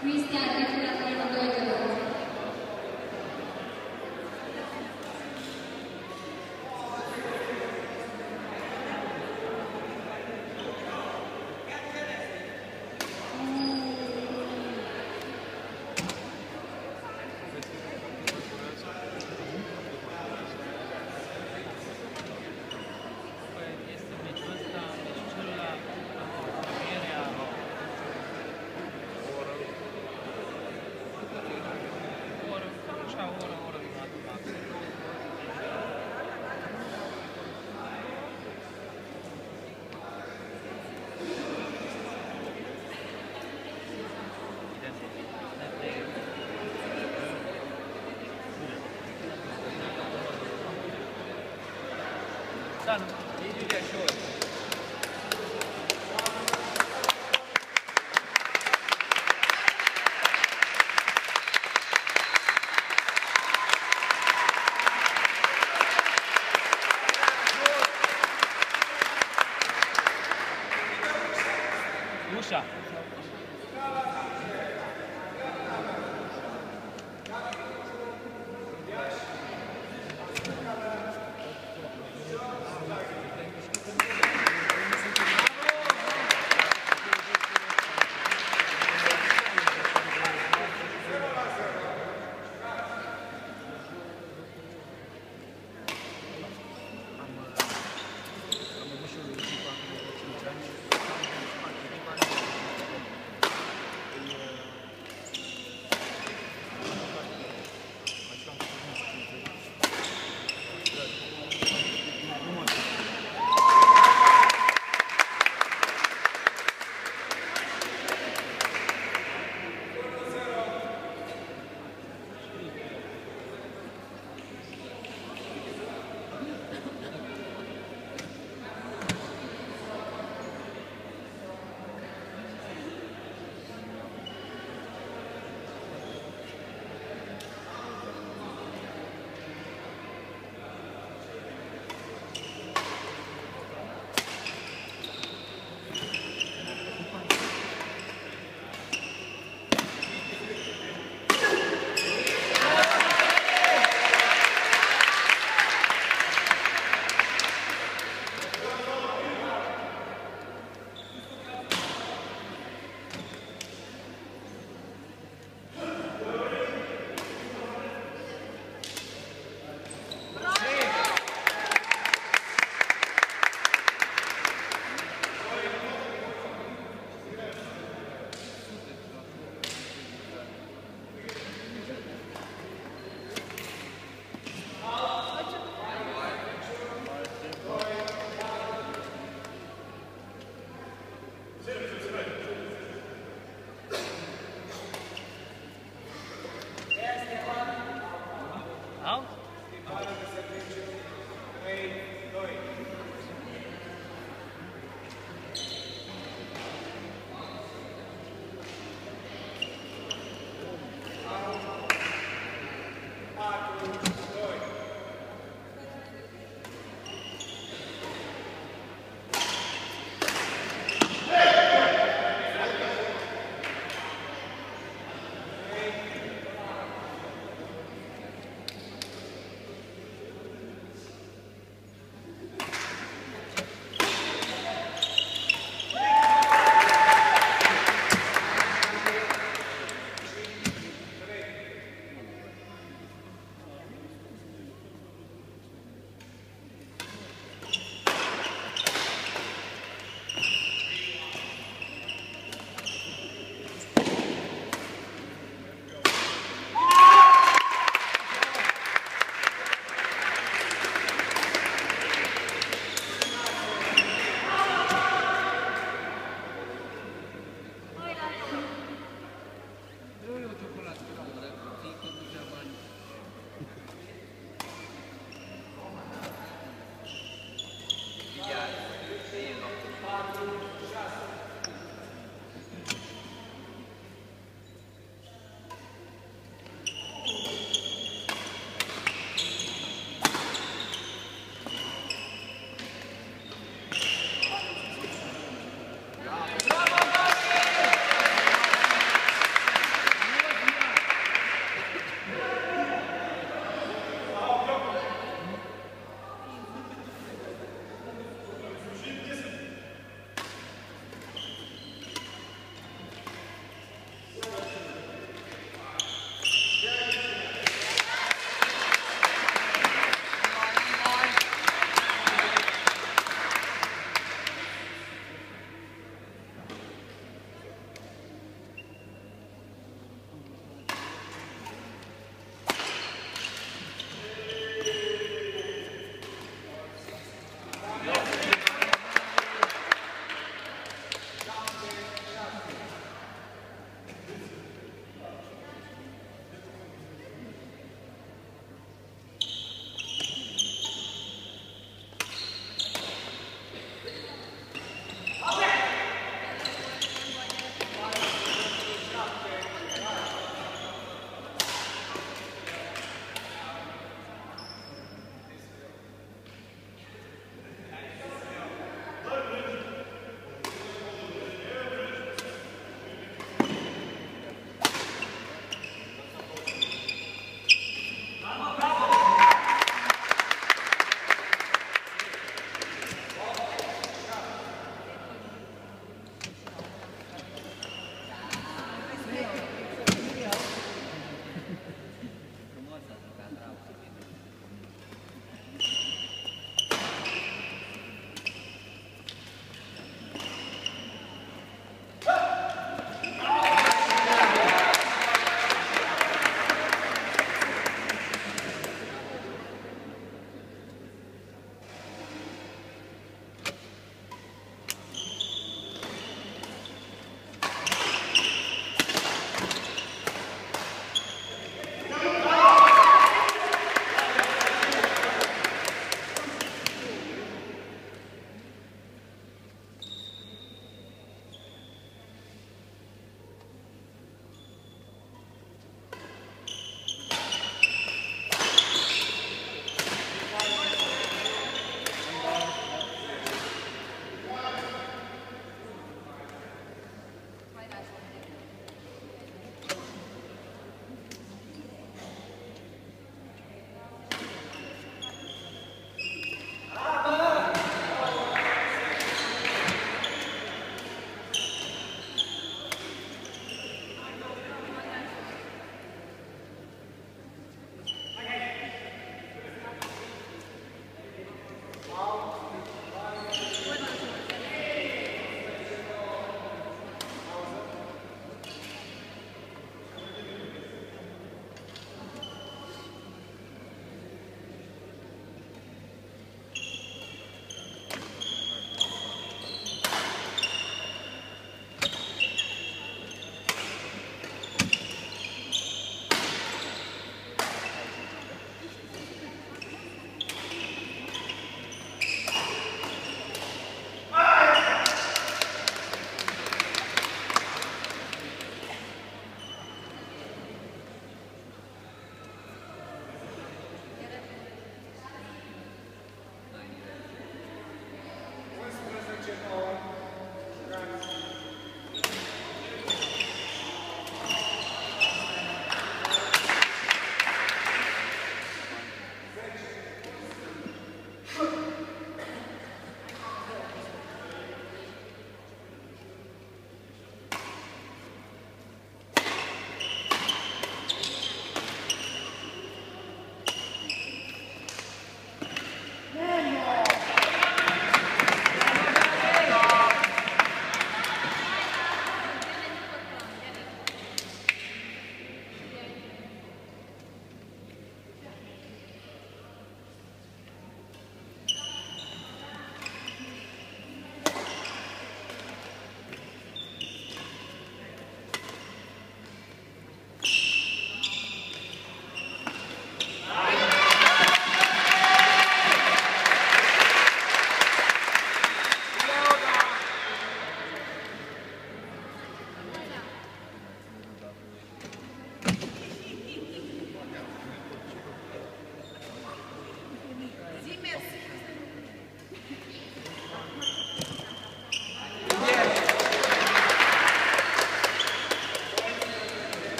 Cristian Ușa.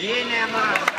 Линия масса.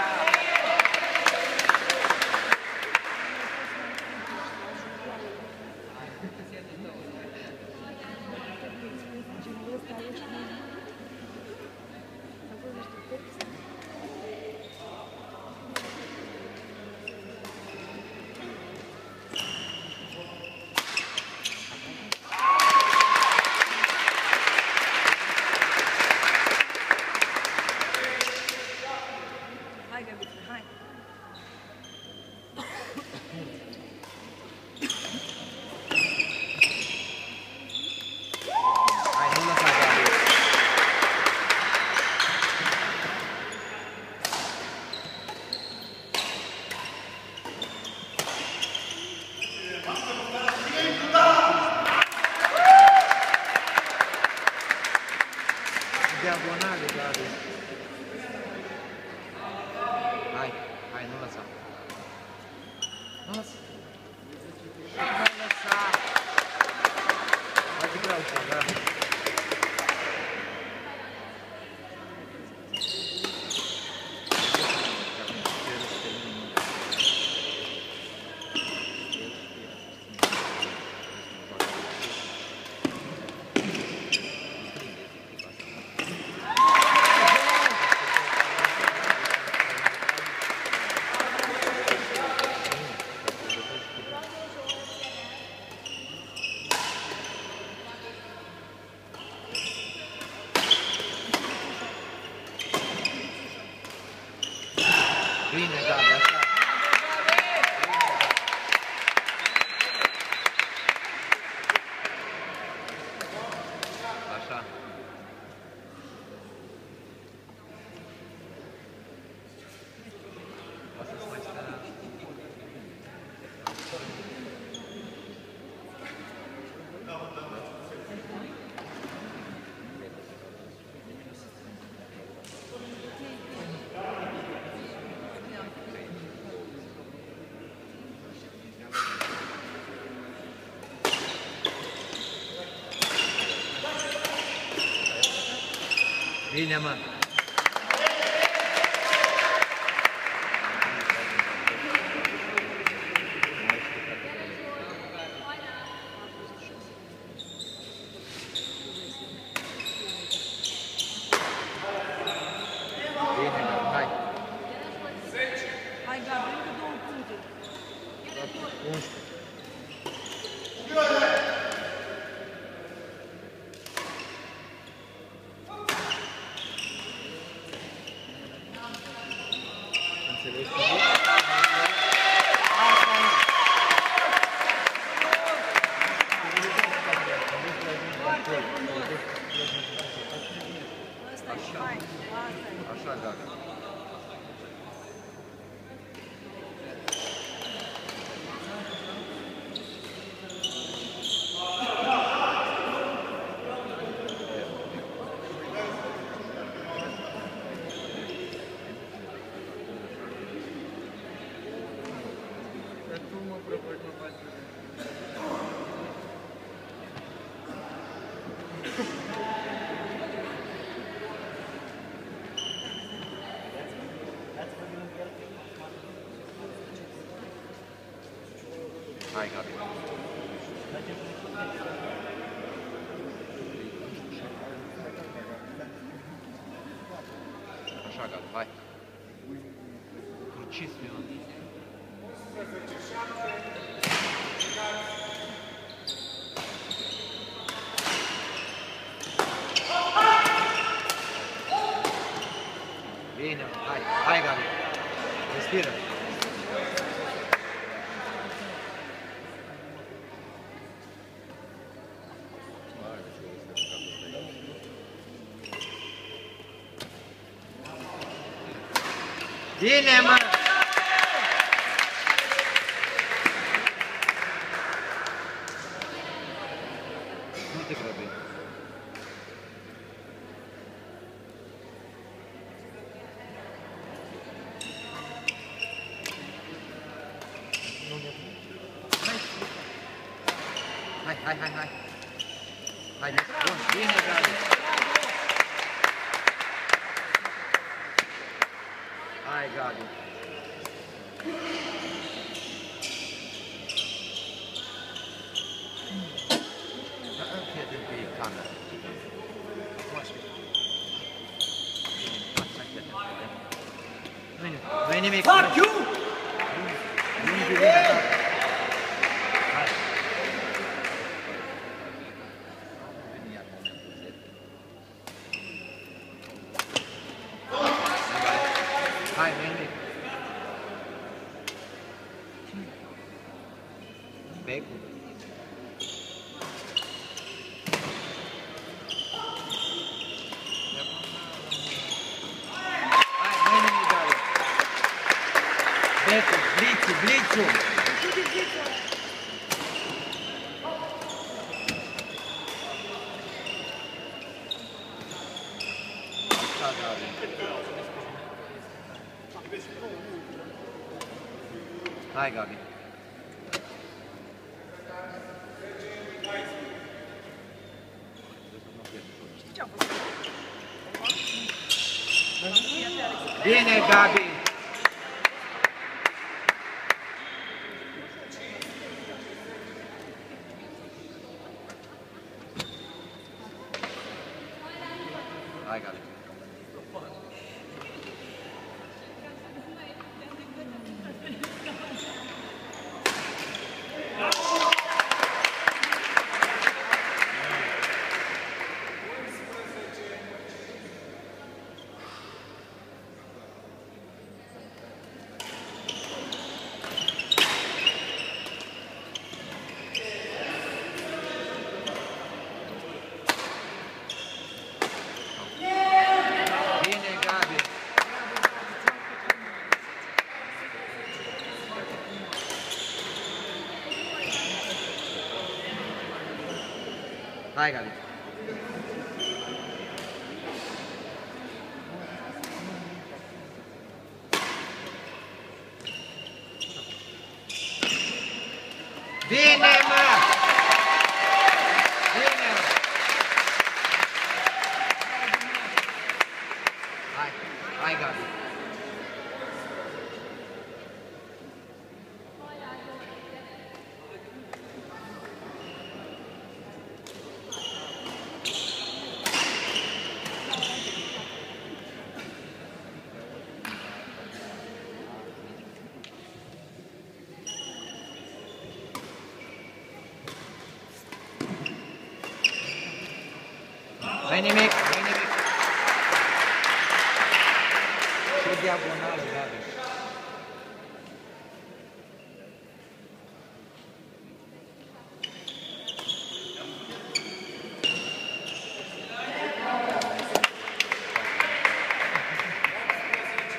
Bine, Hai, Gabi. Așa, Gabi, hai. Crucis, Milan. Bine, hai, hai, Gabi. Respiră. Dinamo. Nu te grăbi. Hai, hai, hai, hai. Hai, bun, bine, Gabi. Fuck you! Hi, Gabi. Viene, Gabi! 海外 dynamic, dynamic. Seu diagonal, Gabi.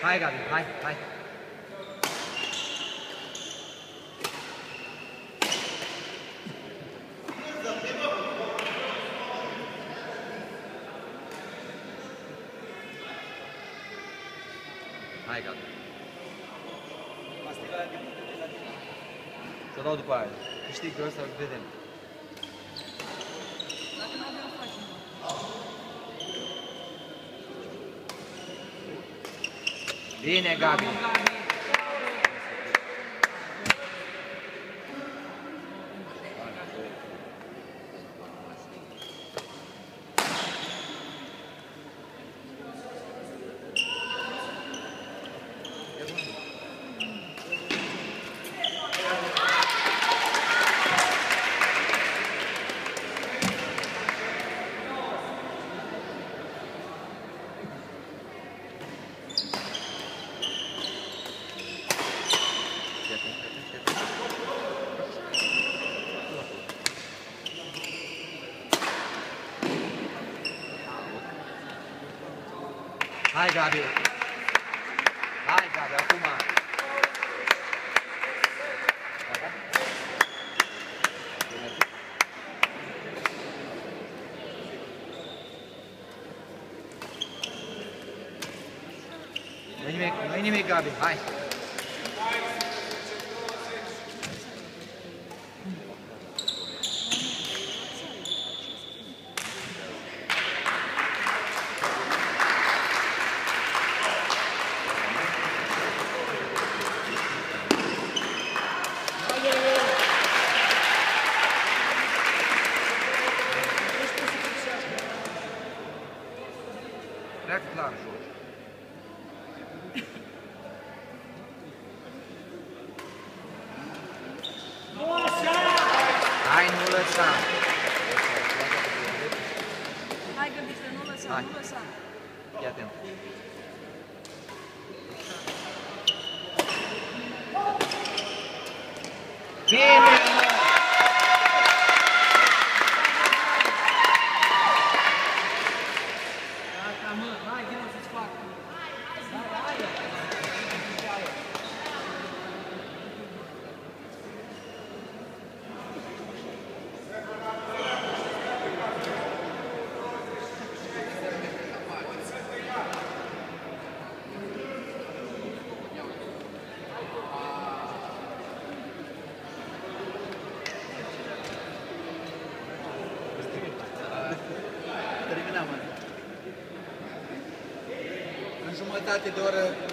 Hai, Gabi. hai, hai. câștigă ăsta, vedem. Dacă nu. Bine, Gabi! Bravo, Gabi. Hai, Gabi! Hai, Gabi, acum! Nu-i nimic, nu-i nimic, Gabi, hai! Tati Dora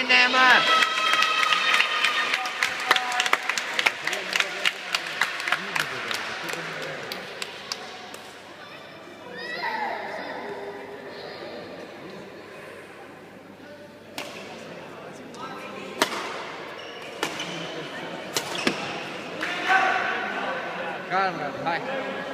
bên em à Come on, hi.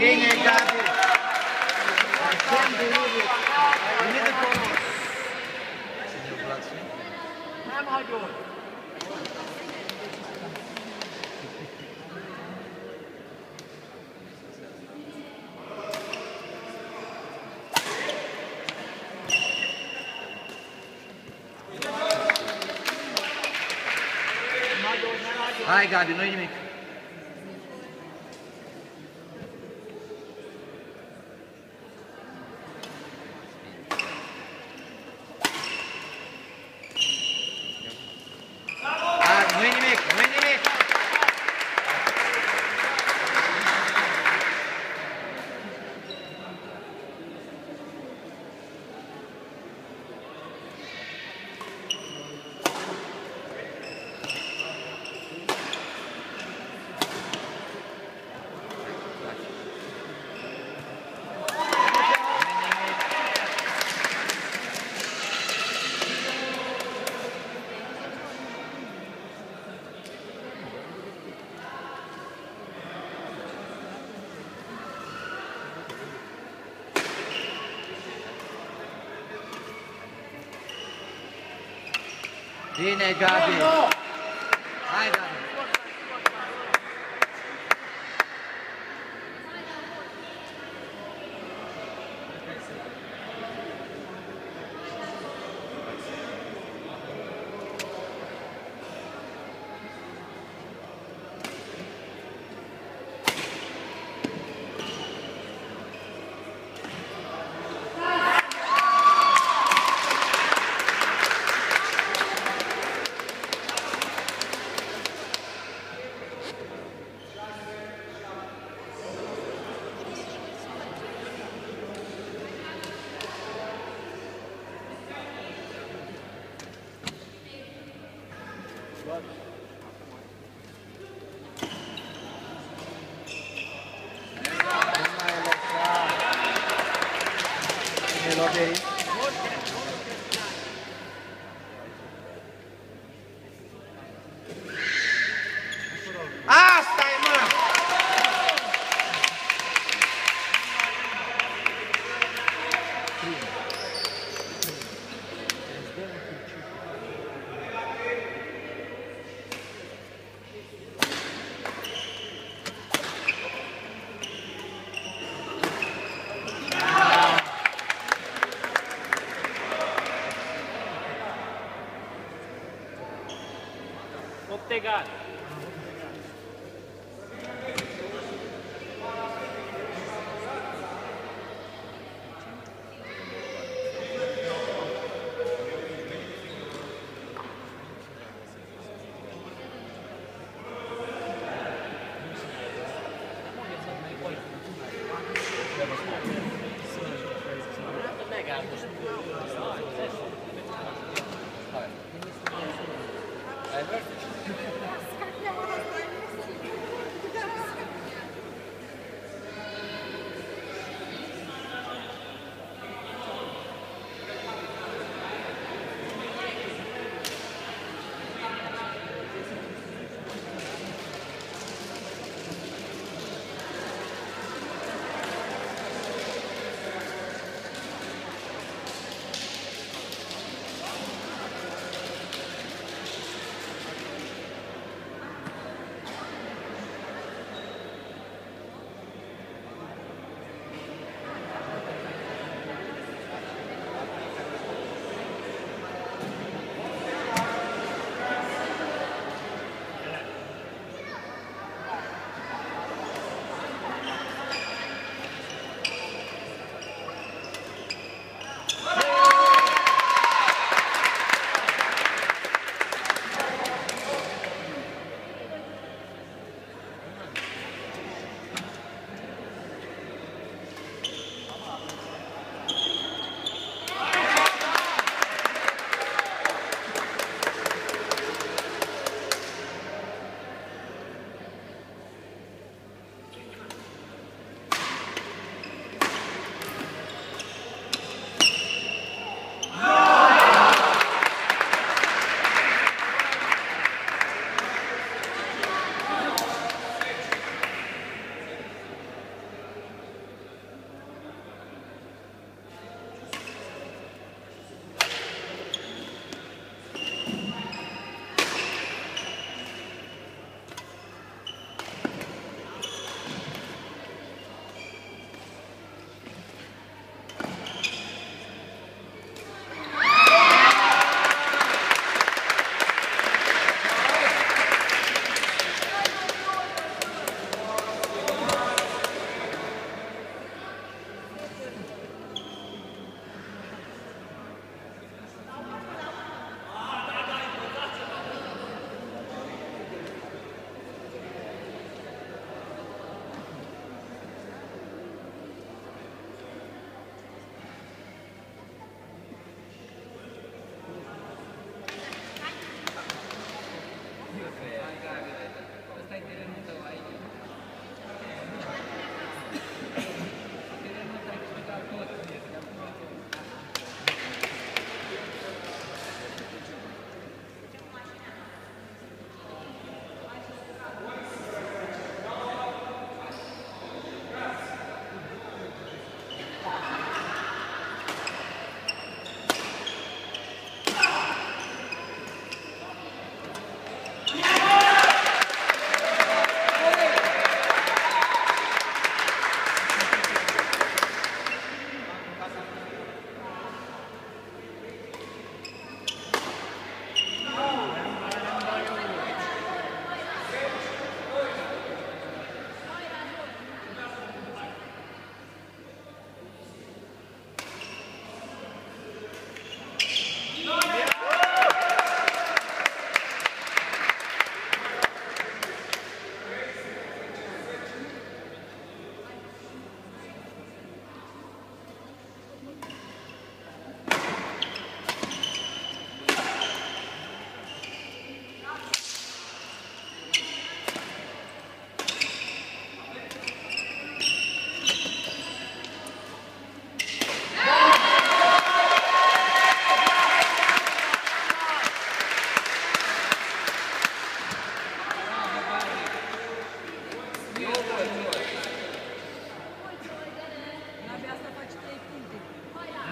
Bine, Gabi! Acem de iubire! Vine de acolo! Nem hagyod! Hai, Gabi, nu-i nimic. Hai, Dine Gabi. Hajde. 追っ手があ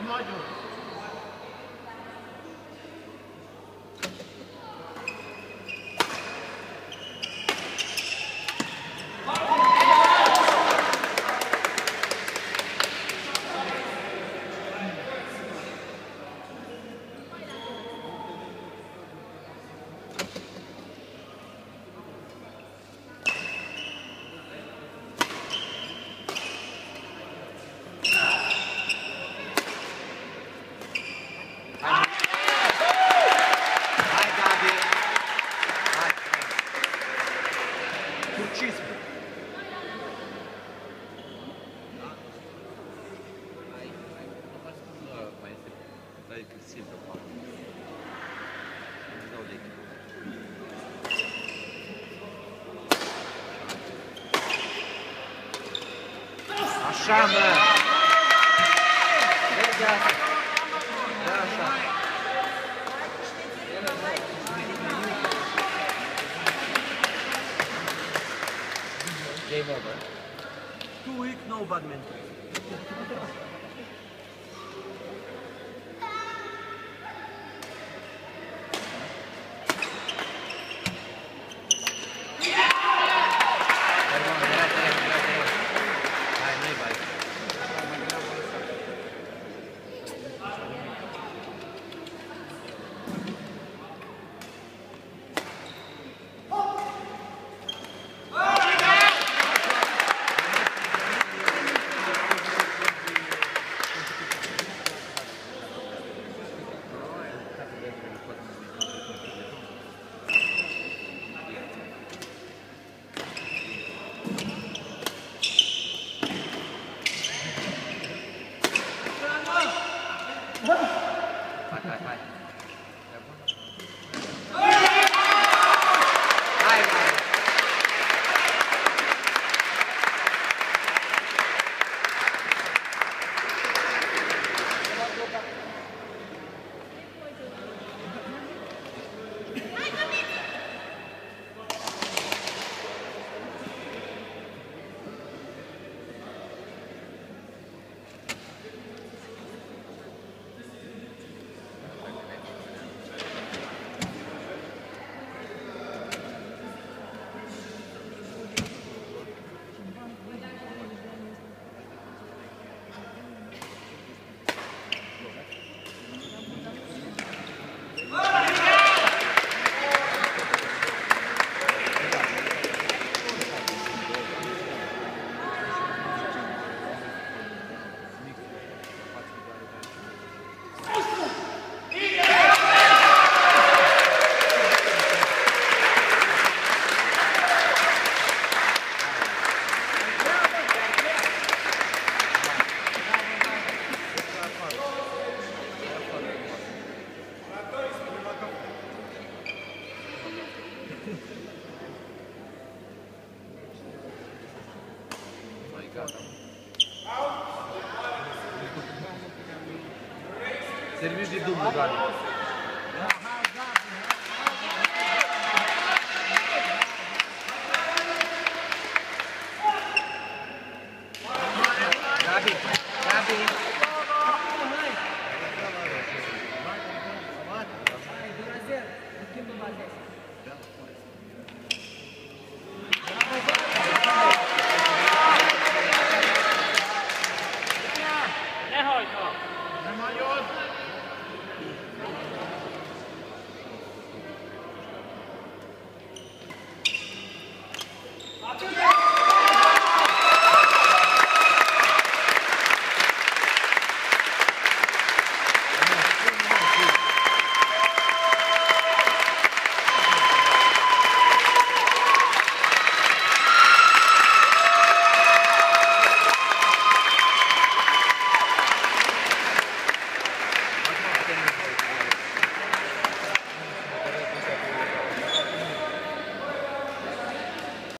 nós. Așa. Game over. Two week, no badminton.